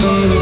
you